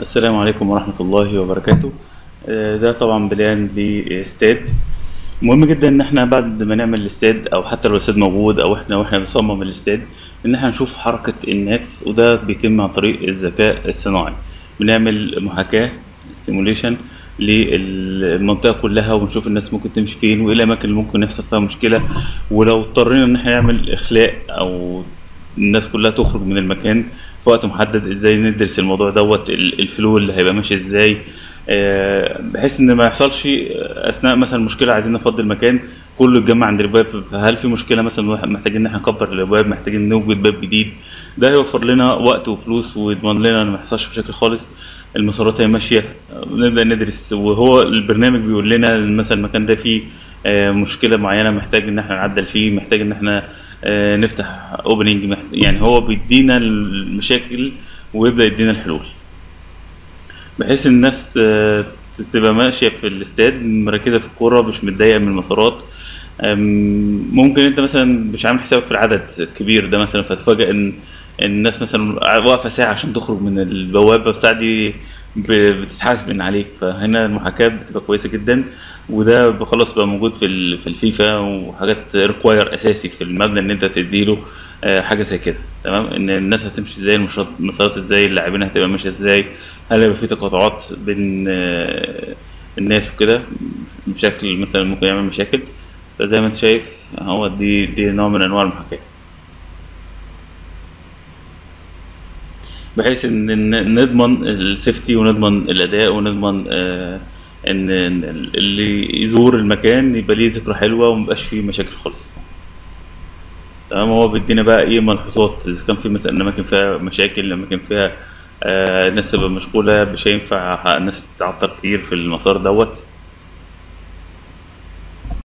السلام عليكم ورحمة الله وبركاته. آه، ده طبعا plan لاستاد مهم جدا إن إحنا بعد ما نعمل الاستاد أو حتى لو الاستاد موجود أو إحنا وإحنا بنصمم الاستاد إن إحنا نشوف حركة الناس وده بيتم عن طريق الذكاء الصناعي. بنعمل محاكاة simulation للمنطقة كلها ونشوف الناس ممكن تمشي فين وإيه الأماكن اللي ممكن يحصل فيها مشكلة. ولو اضطرينا إن إحنا نعمل إخلاء أو الناس كلها تخرج من المكان في وقت محدد إزاي ندرس الموضوع دوت ال- الفلو اللي هيبقى ماشي إزاي. آه، بحيث إن ما يحصلش أثناء مثلا مشكلة عايزين نفضي المكان كله يتجمع عند الباب فهل في مشكلة مثلا محتاجين إن إحنا نكبر الابواب محتاجين نوجد باب جديد؟ ده هيوفر لنا وقت وفلوس ويضمن لنا إن ما يحصلش مشاكل خالص. المسارات هي ماشية. نبدأ ندرس. وهو البرنامج بيقول لنا مثلا المكان ده فيه آه، مشكلة معينة محتاج إن إحنا نعدل فيه محتاج إن إحنا آه، نفتح opening يعني هو بيدينا المشاكل ويبدأ يدينا الحلول. بحيث الناس تبقى ماشية في الاستاد مركزة في الكورة مش متضايقة من المسارات. ممكن أنت مثلا مش عامل حسابك في العدد الكبير ده مثلا فتفاجئ إن الناس مثلا واقفة ساعة عشان تخرج من البوابة. والساعة دي ب- بتتحاسب عليك. فهنا المحاكاة بتبقى كويسة جدا وده خلاص بقى موجود في في الفيفا وحاجات require أساسي في المبنى إن أنت تديله آه، حاجة زي كده. تمام؟ إن الناس هتمشي إزاي المسارات المسارات إزاي اللاعبين هتبقى ماشية إزاي هل هيبقى في تقاطعات بين آه، الناس وكده؟ بشكل مثلا ممكن يعمل مشاكل. فزي ما أنت شايف هو دي دي نوع من أنواع المحاكاة. بحيث إن نضمن السيفتي ونضمن الأداء ونضمن آه، إن اللي يزور المكان يبقى ليه ذكرى حلوة وميبقاش فيه مشاكل خالص. تمام؟ هو بيدينا بقى إيه ملحوظات. إذا كان في مثلا أماكن فيها مشاكل أماكن فيها آه ناس تبقى مشغولة مش هينفع الناس تعطل كتير في المسار دوت.